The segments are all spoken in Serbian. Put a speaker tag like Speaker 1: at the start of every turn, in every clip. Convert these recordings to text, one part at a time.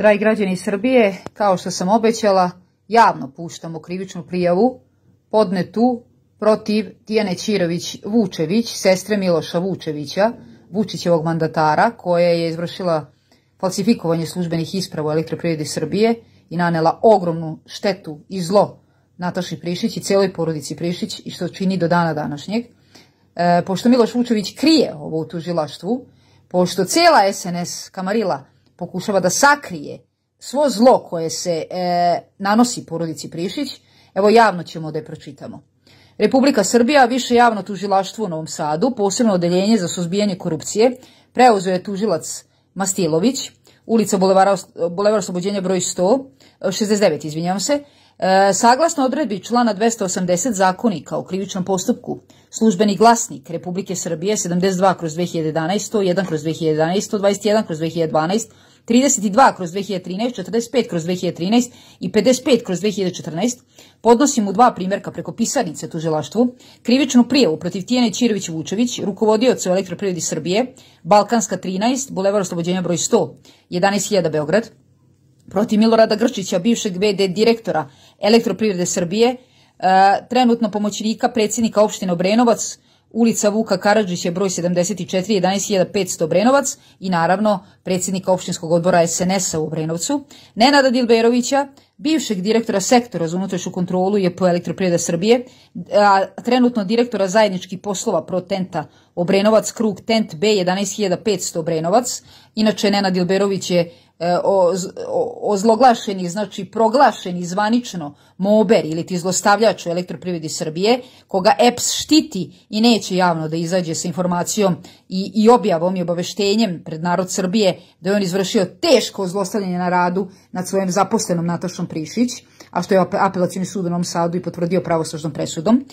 Speaker 1: Dragi građani Srbije, kao što sam obećala, javno puštamo krivičnu prijavu podnetu protiv Tijane Čirović-Vučević, sestre Miloša Vučevića, Vučićevog mandatara, koja je izvršila falsifikovanje službenih isprava u elektroprivredi Srbije i nanela ogromnu štetu i zlo Nataši Prišić i celoj porodici Prišić i što čini do dana današnjeg. E, pošto Miloš Vučević krije ovo u tužilaštvu, pošto cela SNS kamarila pokušava da sakrije svo zlo koje se e, nanosi porodici Prišić, evo javno ćemo da je pročitamo. Republika Srbija, više javno tužilaštvo u Novom Sadu, posebno odeljenje za suzbijanje korupcije, preuzeo je tužilac Mastilović, ulica Bulevar, Bulevar Oslobođenja broj 100, 69, izvinjavam se, E, saglasno odredbi člana 280 zakonika o krivičnom postupku, službeni glasnik Republike Srbije 72 kroz 2011, 1 kroz 2011, 21 kroz 2012, 32 kroz 2013, 45 kroz 2013 i 55 kroz 2014 podnosim mu dva primjerka preko pisarnice tužilaštvu, krivičnu prijavu protiv Tijene Čirović-Vučević, rukovodioca u elektroprivredi Srbije, Balkanska 13, Bulevar Oslobođenja broj 100, 11.000 Beograd, protiv Milorada Grčića, bivšeg VD direktora Elektroprivrede Srbije, e, trenutno pomoćnika predsjednika opštine Obrenovac, ulica Vuka Karadžića, broj 74, 11500 Obrenovac i naravno predsjednika opštinskog odbora SNS-a u Obrenovcu, Nenada Dilberovića, bivšeg direktora sektora za unutrašnju kontrolu je po Elektroprivreda Srbije, a trenutno direktora zajedničkih poslova pro Tenta Obrenovac, krug Tent B 11500 Obrenovac. Inače, Nenad Dilberović je E, ozloglašeni, znači proglašeni zvanično mober ili ti zlostavljač u elektroprivredi Srbije, koga EPS štiti i neće javno da izađe sa informacijom i, i objavom i obaveštenjem pred narod Srbije da je on izvršio teško zlostavljanje na radu nad svojim zaposlenom Natašom Prišić, a što je apelacijni sud u Novom Sadu i potvrdio pravosložnom presudom.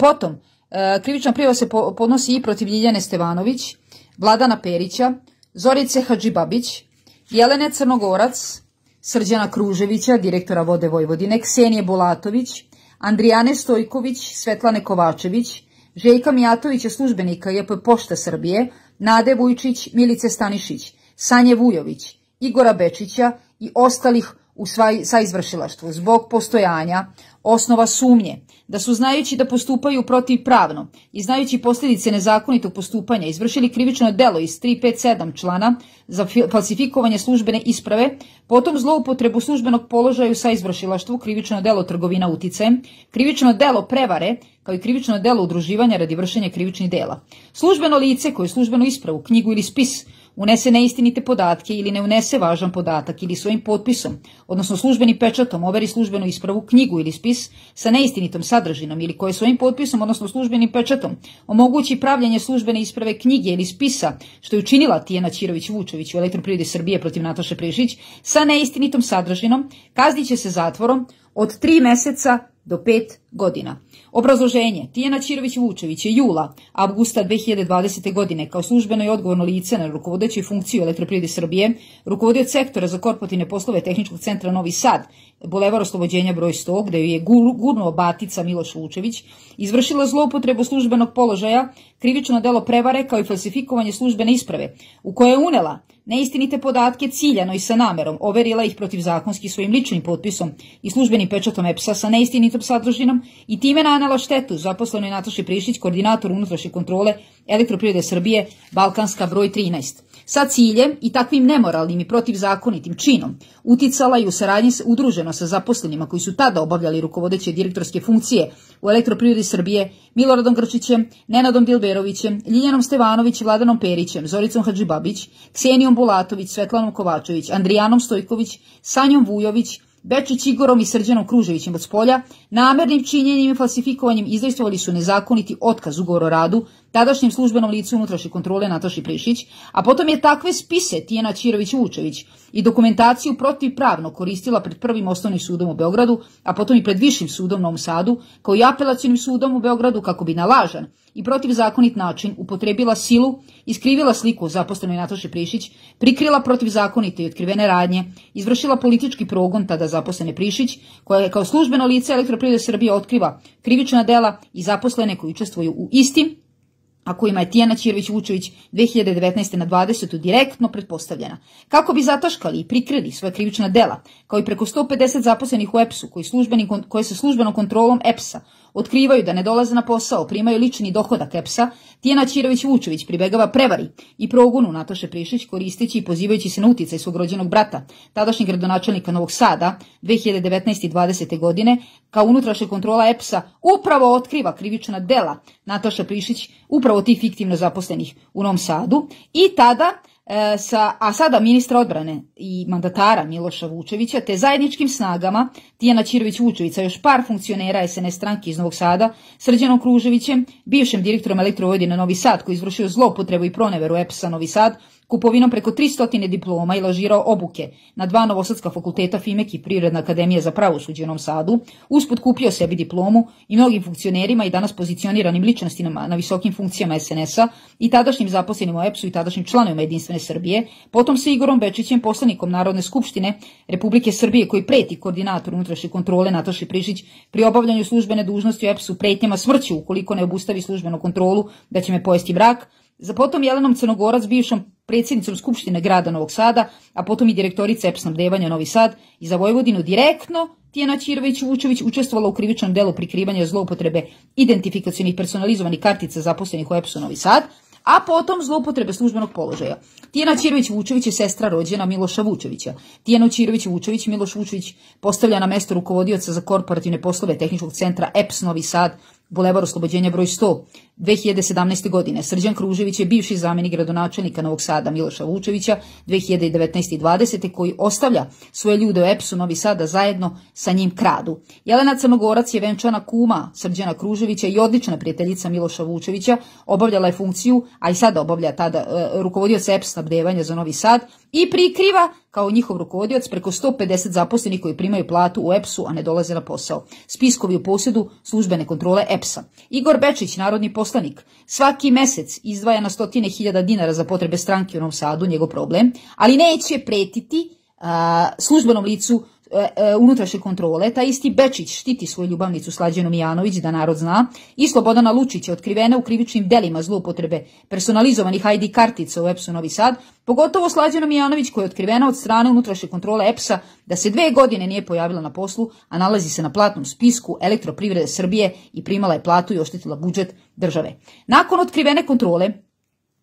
Speaker 1: Potom, e, krivična prijava se podnosi i protiv Ljiljane Stevanović, Vladana Perića, Zorice Hadžibabić, Jelene Crnogorac, Srđana Kruževića, direktora Vode Vojvodine, Ksenije Bolatović, Andrijane Stojković, Svetlane Kovačević, Željka Mijatovića, službenika JP Pošta Srbije, Nade Vujčić, Milice Stanišić, Sanje Vujović, Igora Bečića i ostalih u sa izvršilaštvu. Zbog postojanja osnova sumnje da su znajući da postupaju protivpravno i znajući posljedice nezakonitog postupanja izvršili krivično delo iz 357 člana za falsifikovanje službene isprave, potom zloupotrebu službenog položaju sa izvršilaštvu, krivično delo trgovina uticajem, krivično delo prevare, kao i krivično delo udruživanja radi vršenja krivičnih dela. Službeno lice koje službenu ispravu, knjigu ili spis unese neistinite podatke ili ne unese važan podatak ili svojim potpisom, odnosno službenim pečatom overi službenu ispravu, knjigu ili spis sa neistinitom sadržinom ili koje svojim potpisom, odnosno službenim pečatom, omogući pravljanje službene isprave knjige ili spisa, što je učinila Tijena Čirović-Vučević u elektroprivredi Srbije protiv Nataše Prešić, sa neistinitom sadržinom, kaznit će se zatvorom od tri meseca do pet godina. Obrazloženje. Tijena Čirović-Vučević je jula, avgusta 2020. godine kao službeno i odgovorno lice na rukovodećoj funkciju elektroprivrede Srbije, rukovodio sektora za korporativne poslove Tehničkog centra Novi Sad, Bulevar oslobođenja broj 100, gde je gurnuo batica Miloš Vučević, izvršila zloupotrebu službenog položaja, krivično delo prevare kao i falsifikovanje službene isprave, u koje je unela neistinite podatke ciljano i sa namerom, overila ih protiv zakonski svojim ličnim potpisom i službenim pečatom EPS-a sa neistinitom sadržinom i time nanala štetu zaposlenoj Nataši Prišić, koordinator unutrašnje kontrole elektroprivrede Srbije, Balkanska broj 13 sa ciljem i takvim nemoralnim i protivzakonitim činom uticala i u saradnji udruženo sa zaposlenima koji su tada obavljali rukovodeće direktorske funkcije u elektroprivredi Srbije, Miloradom Grčićem, Nenadom Dilberovićem, Ljiljanom Stevanović, Vladanom Perićem, Zoricom Hadžibabić, Ksenijom Bulatović, Svetlanom Kovačević, Andrijanom Stojković, Sanjom Vujović, Bečić Igorom i Srđanom Kruževićem od spolja, namernim činjenjem i falsifikovanjem izdejstvovali su nezakoniti otkaz ugovor o radu tadašnjem službenom licu unutrašnje kontrole Nataši Prišić, a potom je takve spise Tijena Čirović-Vučević i dokumentaciju protivpravno koristila pred prvim osnovnim sudom u Beogradu, a potom i pred višim sudom u Novom Sadu, kao i apelacijnim sudom u Beogradu kako bi na lažan i protivzakonit način upotrebila silu, iskrivila sliku zaposlenoj Nataše Prišić, prikrila protivzakonite i otkrivene radnje, izvršila politički progon tada zaposlene Prišić, koja je kao službeno lice elektroprivrede Srbije otkriva krivična dela i zaposlene koji učestvuju u istim a kojima je Tijana Čirović-Vučević 2019. na 20. direktno pretpostavljena. Kako bi zataškali i prikrili svoje krivična dela, kao i preko 150 zaposlenih u EPS-u koji, koji se službenom kontrolom EPS-a otkrivaju da ne dolaze na posao, primaju lični dohodak EPS-a, Tijana Čirović-Vučević pribegava prevari i progonu Nataše Prišić koristeći i pozivajući se na uticaj svog rođenog brata, tadašnjeg gradonačelnika Novog Sada 2019. i 20. godine, kao unutrašnja kontrola EPS-a upravo otkriva krivična dela Nataša Prišić, upravo tih fiktivno zaposlenih u Novom Sadu i tada sa, a sada ministra odbrane i mandatara Miloša Vučevića, te zajedničkim snagama Tijana Čirović-Vučevića, još par funkcionera SNS stranke iz Novog Sada, Srđanom Kruževićem, bivšem direktorom elektrovojvodine Novi Sad, koji izvršio zlopotrebu i proneveru EPS-a Novi Sad, kupovinom preko 300 diploma i lažirao obuke. Na dva novosadska fakulteta FIMEK i Prirodna akademija za pravosuđe u Novom Sadu, usput kupio sebi diplomu i mnogim funkcionerima i danas pozicioniranim ličnostima na visokim funkcijama SNS-a i tadašnjim zaposlenim u EPS-u i tadašnjim članovima Jedinstvene Srbije, potom sa Igorom Bečićem, poslanikom Narodne skupštine Republike Srbije koji preti koordinator unutrašnje kontrole Nataši Prišić pri obavljanju službene dužnosti u EPS-u pretnjama smrću ukoliko ne obustavi službenu kontrolu da će me pojesti brak, za potom Jelenom Crnogorac, bivšom predsjednicom Skupštine grada Novog Sada, a potom i direktorica EPS snabdevanja Novi Sad i za Vojvodinu direktno Tijena Čirović Vučević učestvovala u krivičnom delu prikrivanja zloupotrebe identifikacijonih personalizovanih kartica zaposlenih u EPS-u Novi Sad, a potom zloupotrebe službenog položaja. Tijena Čirović Vučević je sestra rođena Miloša Vučevića. Tijena Čirović Vučević Miloš Vučević postavlja na mesto rukovodioca za korporativne poslove Tehničkog centra EPS Novi Sad Bulevar oslobođenja broj 100, 2017. godine. Srđan Kružević je bivši zamjenik gradonačelnika Novog Sada Miloša Vučevića 2019. i 20. koji ostavlja svoje ljude u EPS-u Novi Sada zajedno sa njim kradu. Jelena Crnogorac je venčana kuma Srđana Kruževića i odlična prijateljica Miloša Vučevića, obavljala je funkciju, a i sada obavlja tada e, rukovodioc EPS snabdevanja za Novi Sad i prikriva kao njihov rukovodioc preko 150 zaposlenih koji primaju platu u EPS-u, a ne dolaze na posao. Spiskovi u posjedu službene kontrole EPS-a. Igor Bečić, narodni poslanik, svaki mesec izdvaja na stotine hiljada dinara za potrebe stranke u Novom Sadu, njegov problem, ali neće pretiti službenom licu unutrašnje kontrole, taj isti Bečić štiti svoju ljubavnicu Slađenu Mijanović, da narod zna, i Slobodana Lučić je otkrivena u krivičnim delima zloupotrebe personalizovanih ID kartica u EPS-u Novi Sad, pogotovo Slađena Mijanović koja je otkrivena od strane unutrašnje kontrole EPS-a da se dve godine nije pojavila na poslu, a nalazi se na platnom spisku elektroprivrede Srbije i primala je platu i oštetila budžet države. Nakon otkrivene kontrole,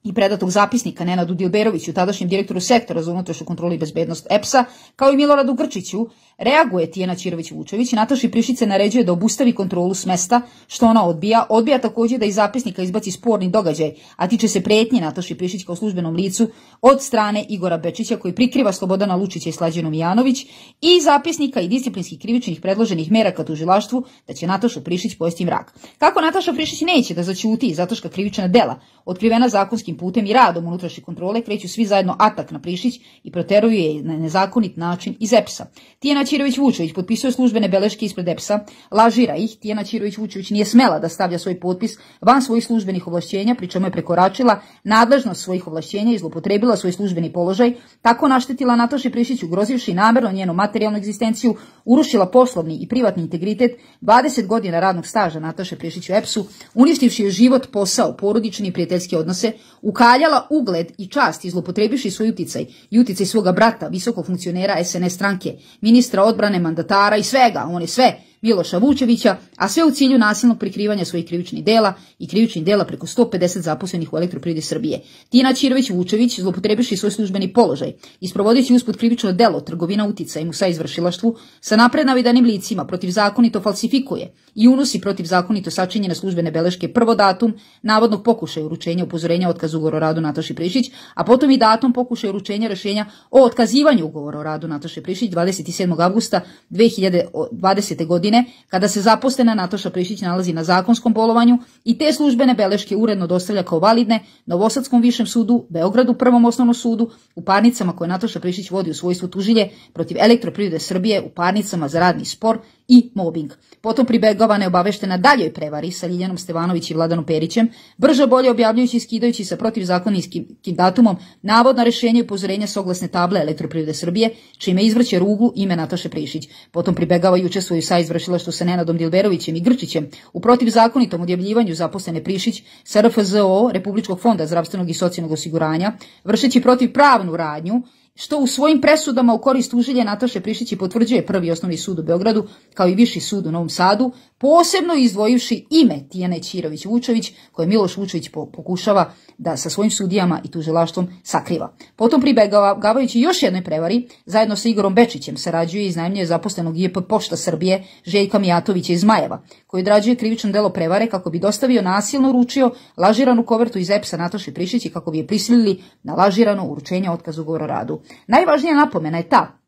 Speaker 1: i predatog zapisnika Nenadu Dilberoviću, tadašnjem direktoru sektora za unutrašnju kontrolu i bezbednost EPS-a, kao i Miloradu Grčiću, reaguje Tijena Čirović-Vučević i Nataši Prišice naređuje da obustavi kontrolu s mesta, što ona odbija. Odbija također da iz zapisnika izbaci sporni događaj, a tiče se pretnje Nataši Prišić kao službenom licu od strane Igora Bečića koji prikriva Slobodana Lučića i Slađenu Mijanović i zapisnika i disciplinskih krivičnih predloženih mera ka tužilaštvu da će Nataša Prišić pojesti mrak. Kako Nataša Prišić neće da zaćuti zatoška krivična dela, otkrivena zakonskim putem i radom unutrašnje kontrole, kreću svi zajedno atak na Prišić i proteruju je na nezakonit način iz EPS-a. Tijena Čirović-Vučević potpisuje službene beleške ispred EPS-a, lažira ih, Tijena Čirović-Vučević nije smela da stavlja svoj potpis van svojih službenih ovlašćenja, pri je prekoračila nadležnost svojih ovlašćenja i zlopotrebila svoj službeni položaj, tako naštetila Nataši Prišić ugrozivši namerno njenu materijalnu egzistenciju, urušila poslovni i privatni integritet, 20 godina radnog staža Nataše Prišić u EPS-u, uništivši život, posao, porodični i prijateljski odnose, ukaljala ugled i čast i zlopotrebivši svoj uticaj i uticaj svoga brata, visokog funkcionera SNS stranke, ministra odbrane, mandatara i svega, on je sve, Miloša Vučevića, a sve u cilju nasilnog prikrivanja svojih krivičnih dela i krivičnih dela preko 150 zaposlenih u elektroprivredi Srbije. Tina Čirović Vučević, zloupotrebiši svoj službeni položaj, isprovodeći usput krivično delo trgovina uticajem u sa izvršilaštvu, sa naprednavidanim licima protivzakonito falsifikuje i unosi protivzakonito sačinjene službene beleške prvo datum navodnog pokušaja uručenja upozorenja otkazu ugovora o radu Nataši Prišić, a potom i datum pokušaja uručenja rešenja o otkazivanju ugovora o radu Nataše Prišić 27. augusta 2020. godine godine, kada se zaposlena Natoša Prišić nalazi na zakonskom bolovanju i te službene beleške uredno dostavlja kao validne Novosadskom višem sudu, Beogradu prvom osnovnom sudu, u parnicama koje Natoša Prišić vodi u svojstvu tužilje protiv elektroprivrede Srbije u parnicama za radni spor i mobbing. Potom pribegava neobaveštena daljoj prevari sa Ljiljanom Stevanović i Vladanom Perićem, brže bolje objavljujući i skidajući sa protivzakonijskim datumom navodna rešenje upozorenja s oglasne table Elektroprivrede Srbije, čime izvrće ruglu ime Nataše Prišić. Potom pribegava i učestvuje sa izvršilaštvu sa Nenadom Dilberovićem i Grčićem u protivzakonitom odjavljivanju zaposlene Prišić sa RFZO, Republičkog fonda zdravstvenog i socijalnog osiguranja, vršeći protivpravnu radnju što u svojim presudama u korist tužilje Nataše Prišići potvrđuje prvi osnovni sud u Beogradu, kao i viši sud u Novom Sadu, posebno izdvojivši ime Tijane Čirović-Vučević, koje Miloš Vučević pokušava da sa svojim sudijama i tužilaštvom sakriva. Potom pribegavajući još jednoj prevari, zajedno sa Igorom Bečićem sarađuje i iznajmljuje zaposlenog IEP Pošta Srbije Željka Mijatovića iz Majeva, koji odrađuje krivično delo prevare kako bi dostavio nasilno uručio lažiranu kovertu iz EPS-a Nataše Prišić i kako bi je prisilili na lažirano uručenje otkazu ugovora radu. Najvažnija napomena je ta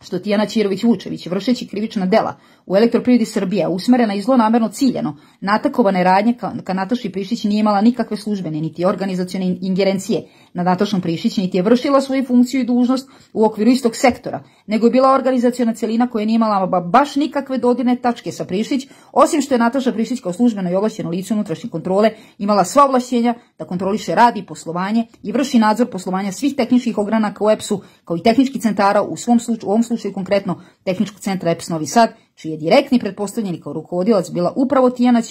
Speaker 1: što Tijana Čirović-Vučević, vršeći krivična dela u elektroprivredi Srbije, usmerena i zlonamerno ciljeno, natakovane radnje ka, ka Prišić nije imala nikakve službene, niti organizacione ingerencije. Na Natašom Prišić, niti je vršila svoju funkciju i dužnost u okviru istog sektora, nego je bila organizaciona celina koja nije imala baš nikakve dodirne tačke sa Prišić, osim što je Nataša Prišić kao službeno i ovlašćeno lice unutrašnje kontrole imala sva ovlašćenja da kontroliše rad i poslovanje i vrši nadzor poslovanja svih tehničkih ogranaka u EPS-u, kao i tehničkih centara, u, svom slučaju, u ovom slučaju konkretno tehničkog centra EPS Novi Sad, čiji je direktni pretpostavljeni kao rukovodilac bila upravo Tijana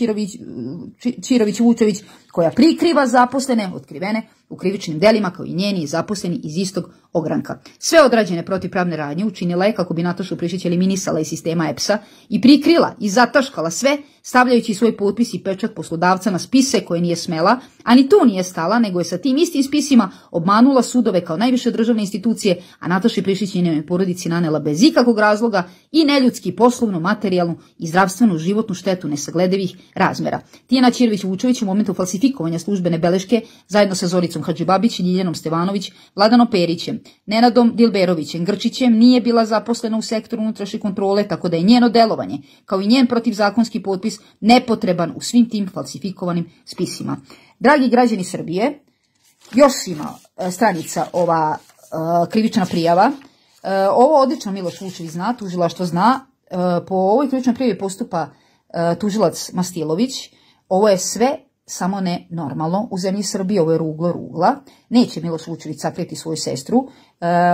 Speaker 1: Čirović-Vučević, koja prikriva zaposlene, otkrivene, u krivičnim delima kao i njeni zaposleni iz istog ogranka. Sve odrađene protivpravne radnje učinila je kako bi Natašu Prišić eliminisala iz sistema EPS-a i prikrila i zataškala sve, stavljajući svoj potpis i pečat poslodavca na spise koje nije smela, a ni tu nije stala, nego je sa tim istim spisima obmanula sudove kao najviše državne institucije, a Nataši Prišić i njene porodici nanela bez ikakvog razloga i neljudski, poslovnu, materijalnu i zdravstvenu životnu štetu nesagledevih razmera. Tijana Ćirvić-Vučević u momentu falsifikovanja službene beleške zajedno sa Zoricom Hadžibabić, Ljiljanom Stevanović, Vladano Perićem, Nenadom Dilberovićem, Grčićem nije bila zaposlena u sektoru unutrašnje kontrole, tako da je njeno delovanje, kao i njen protivzakonski potpis, nepotreban u svim tim falsifikovanim spisima. Dragi građani Srbije, još ima e, stranica ova e, krivična prijava. E, ovo odlično Miloš Vučević zna, tužilaštvo zna. Po ovoj krivičnoj prijavi postupa tužilac Mastilović. Ovo je sve samo ne normalno. U zemlji Srbije ovo je ruglo rugla. Neće Miloš Vučević sakriti svoju sestru.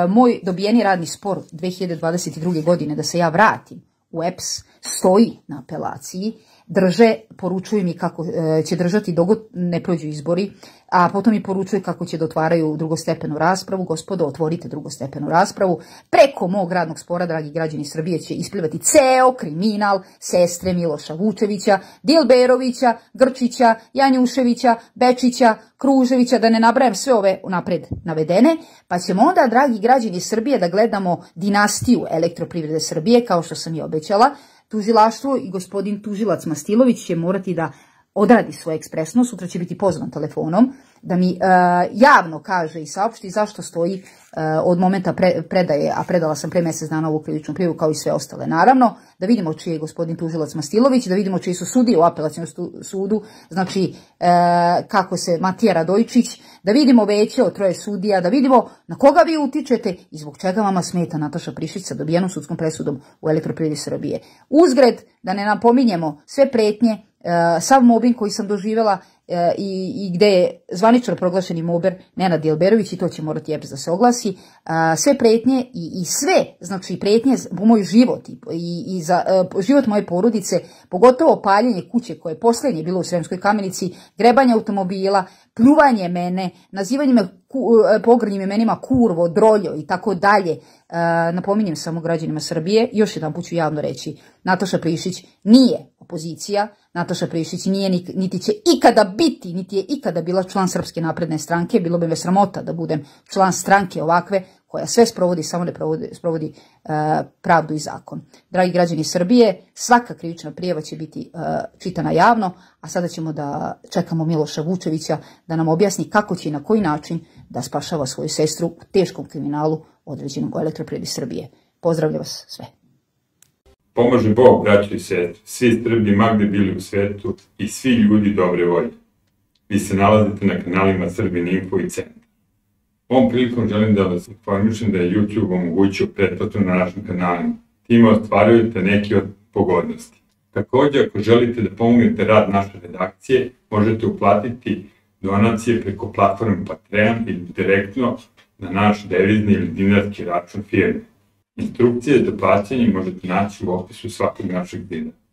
Speaker 1: moj dobijeni radni spor 2022. godine da se ja vratim u EPS stoji na apelaciji drže, poručuju mi kako e, će držati dogod ne prođu izbori, a potom mi poručuju kako će da otvaraju drugostepenu raspravu. Gospodo, otvorite drugostepenu raspravu. Preko mog radnog spora, dragi građani Srbije, će isplivati ceo kriminal sestre Miloša Vučevića, Dilberovića, Grčića, Janjuševića, Bečića, Kruževića, da ne nabrajam sve ove napred navedene, pa ćemo onda, dragi građani Srbije, da gledamo dinastiju elektroprivrede Srbije, kao što sam i obećala, tužilaštvo i gospodin tužilac Mastilović će morati da odradi svoje ekspresno, sutra će biti pozvan telefonom, da mi uh, javno kaže i saopšti zašto stoji uh, od momenta pre, predaje, a predala sam pre mesec dana ovu krivičnu prijavu kao i sve ostale. Naravno, da vidimo čiji je gospodin tužilac Mastilović, da vidimo čiji su sudije u apelacijnom sudu, znači uh, kako se Matija Radojčić, da vidimo veće od troje sudija, da vidimo na koga vi utičete i zbog čega vama smeta Nataša Prišić sa dobijenom sudskom presudom u elektroprivredi Srbije. Uzgred, da ne napominjemo sve pretnje, sav mobbing koji sam doživjela e, i, i gde je zvanično proglašeni mober Nenad Dilberović i to će morati EPS da se oglasi, sve pretnje i, i sve, znači pretnje u moj život i, i, za e, život moje porodice, pogotovo paljenje kuće koje je poslednje bilo u Sremskoj kamenici, grebanje automobila, pljuvanje mene, nazivanje me ku, e, pogrdnim imenima kurvo, droljo i tako dalje, napominjem samo građanima Srbije, još jedan put ću javno reći, Nataša Prišić nije opozicija, Nataša Prišić nije niti će ikada biti, niti je ikada bila član Srpske napredne stranke, bilo bi me sramota da budem član stranke ovakve koja sve sprovodi, samo ne provodi, sprovodi uh, pravdu i zakon. Dragi građani Srbije, svaka krivična prijeva će biti uh, čitana javno, a sada ćemo da čekamo Miloša Vučevića da nam objasni kako će i na koji način da spašava svoju sestru u teškom kriminalu određenom u elektroprivredi Srbije. Pozdravljam vas sve.
Speaker 2: Pomože Bog, braći i sestri, svi Srbi magde bili u svetu i svi ljudi dobre volje. Vi se nalazite na kanalima Srbin Info i Centar. Ovom prilikom želim da vas informišem da je YouTube omogućio pretplatu na našim kanalima. Time ostvarujete neki od pogodnosti. Takođe, ako želite da pomognete rad naše redakcije, možete uplatiti donacije preko platforme Patreon ili direktno na naš devizni ili dinarski račun firme. Instrukcije za plaćanje možete naći u opisu svakog našeg videa.